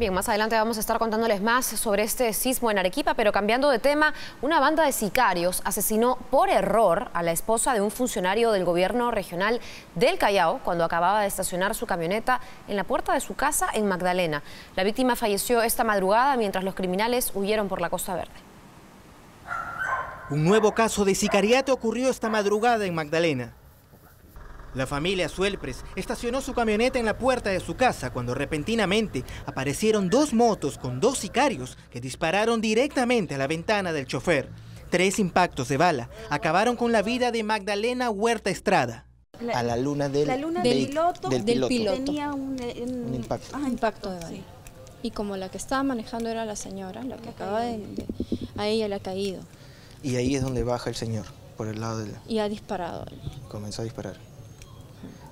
Bien, más adelante vamos a estar contándoles más sobre este sismo en Arequipa, pero cambiando de tema, una banda de sicarios asesinó por error a la esposa de un funcionario del gobierno regional del Callao cuando acababa de estacionar su camioneta en la puerta de su casa en Magdalena. La víctima falleció esta madrugada mientras los criminales huyeron por la Costa Verde. Un nuevo caso de sicariato ocurrió esta madrugada en Magdalena. La familia Suelpres estacionó su camioneta en la puerta de su casa cuando repentinamente aparecieron dos motos con dos sicarios que dispararon directamente a la ventana del chofer. Tres impactos de bala acabaron con la vida de Magdalena Huerta Estrada. a la luna del, la luna del, piloto, del piloto. tenía un, un, un impacto. Ah, impacto de bala. Sí. Y como la que estaba manejando era la señora, la que acaba de, de, a ella le ha caído. Y ahí es donde baja el señor, por el lado del... Y ha disparado. Comenzó a disparar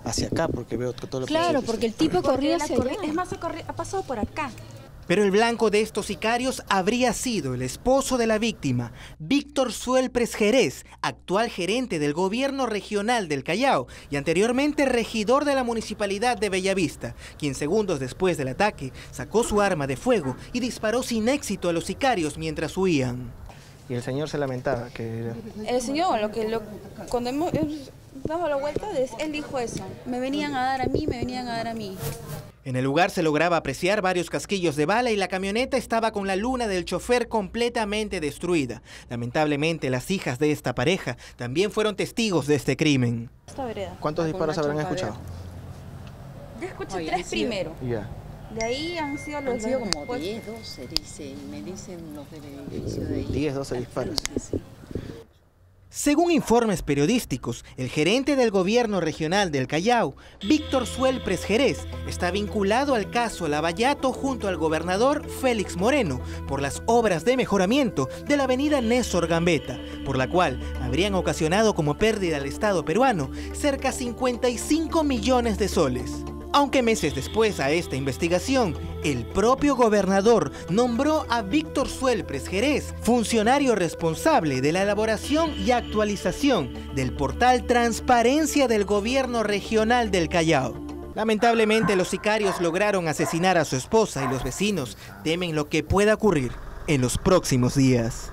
hacia acá porque veo todo lo que Claro, porque el tipo corría hacia allá. Es más, ha, ha pasado por acá. Pero el blanco de estos sicarios habría sido el esposo de la víctima, Víctor Suelpres Jerez, actual gerente del gobierno regional del Callao y anteriormente regidor de la municipalidad de Bellavista, quien segundos después del ataque sacó su arma de fuego y disparó sin éxito a los sicarios mientras huían. Y el señor se lamentaba que... El señor, lo que lo, cuando hemos, dado la vuelta, él dijo eso. Me venían a dar a mí, me venían a dar a mí. En el lugar se lograba apreciar varios casquillos de bala y la camioneta estaba con la luna del chofer completamente destruida. Lamentablemente, las hijas de esta pareja también fueron testigos de este crimen. ¿Cuántos disparos habrán escuchado? Yo escuché tres primero. Ya. De ahí han sido los... Han sido como 10, 12, dicen, me dicen los del edificio de ahí. 10, 12 disparos. Sí. Según informes periodísticos, el gerente del gobierno regional del Callao, Víctor Suelpres Jerez, está vinculado al caso Lavallato junto al gobernador Félix Moreno por las obras de mejoramiento de la avenida Néstor Gambetta, por la cual habrían ocasionado como pérdida al Estado peruano cerca 55 millones de soles. Aunque meses después a esta investigación, el propio gobernador nombró a Víctor Suelpres Jerez, funcionario responsable de la elaboración y actualización del portal Transparencia del Gobierno Regional del Callao. Lamentablemente los sicarios lograron asesinar a su esposa y los vecinos temen lo que pueda ocurrir en los próximos días.